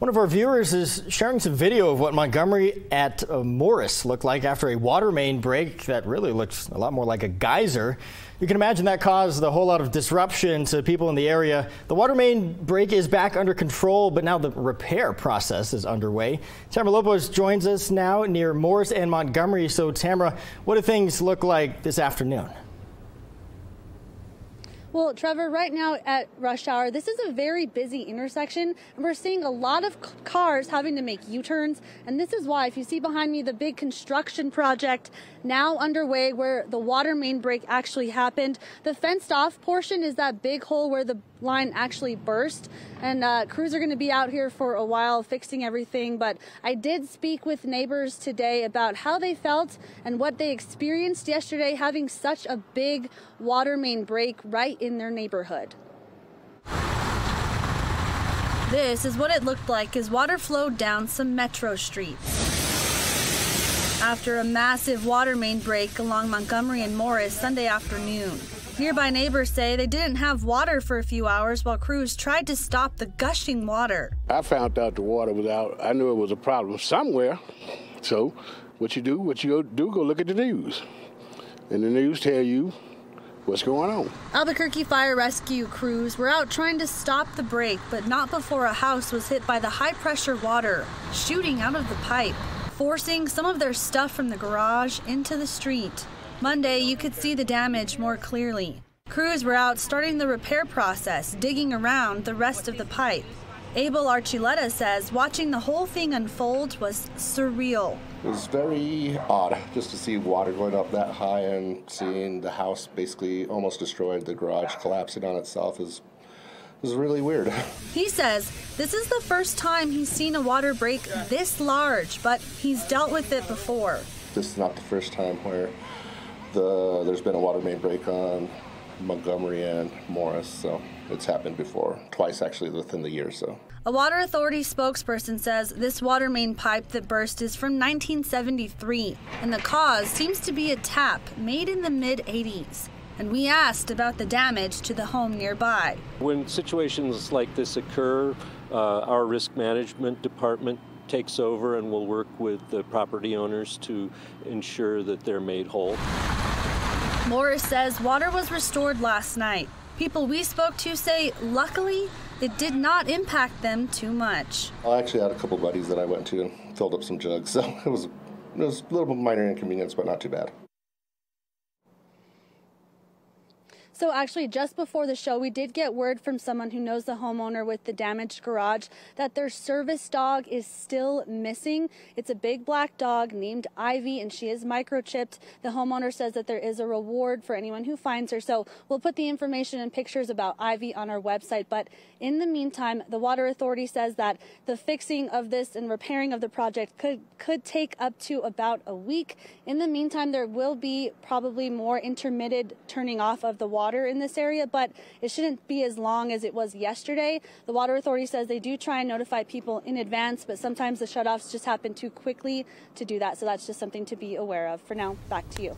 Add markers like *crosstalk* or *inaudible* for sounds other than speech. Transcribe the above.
One of our viewers is sharing some video of what Montgomery at uh, Morris looked like after a water main break that really looks a lot more like a geyser. You can imagine that caused a whole lot of disruption to people in the area. The water main break is back under control, but now the repair process is underway. Tamara Lopez joins us now near Morris and Montgomery. So, Tamara, what do things look like this afternoon? Well, Trevor, right now at rush hour, this is a very busy intersection, and we're seeing a lot of cars having to make U turns. And this is why, if you see behind me the big construction project now underway where the water main break actually happened, the fenced off portion is that big hole where the line actually burst. And uh, crews are going to be out here for a while fixing everything. But I did speak with neighbors today about how they felt and what they experienced yesterday having such a big water main break right in their neighborhood. This is what it looked like as water flowed down some metro streets. After a massive water main break along Montgomery and Morris Sunday afternoon. Nearby neighbors say they didn't have water for a few hours while crews tried to stop the gushing water. I found out the water was out. I knew it was a problem somewhere. So, what you do, what you do, go look at the news. And the news tell you what's going on. Albuquerque fire rescue crews were out trying to stop the break, but not before a house was hit by the high pressure water shooting out of the pipe, forcing some of their stuff from the garage into the street. Monday, you could see the damage more clearly. Crews were out starting the repair process, digging around the rest of the pipe. Abel Archuleta says watching the whole thing unfold was surreal. It was very odd just to see water going up that high and seeing the house basically almost destroyed, the garage collapsing on itself is is really weird. *laughs* He says this is the first time he's seen a water break this large, but he's dealt with it before. This is not the first time where the there's been a water main break on Montgomery and Morris, so it's happened before, twice actually within the year. So a water authority spokesperson says this water main pipe that burst is from 1973, and the cause seems to be a tap made in the mid 80s. And we asked about the damage to the home nearby. When situations like this occur, uh, our risk management department takes over and will work with the property owners to ensure that they're made whole. Morris says water was restored last night. People we spoke to say, luckily, it did not impact them too much. I actually had a couple buddies that I went to and filled up some jugs, so *laughs* it was, it was a little minor inconvenience, but not too bad. So actually, just before the show, we did get word from someone who knows the homeowner with the damaged garage that their service dog is still missing. It's a big black dog named Ivy, and she is microchipped. The homeowner says that there is a reward for anyone who finds her. So we'll put the information and pictures about Ivy on our website. But in the meantime, the Water Authority says that the fixing of this and repairing of the project could could take up to about a week. In the meantime, there will be probably more intermittent turning off of the water water in this area, but it shouldn't be as long as it was yesterday. The Water Authority says they do try and notify people in advance, but sometimes the shutoffs just happen too quickly to do that. So that's just something to be aware of. For now, back to you.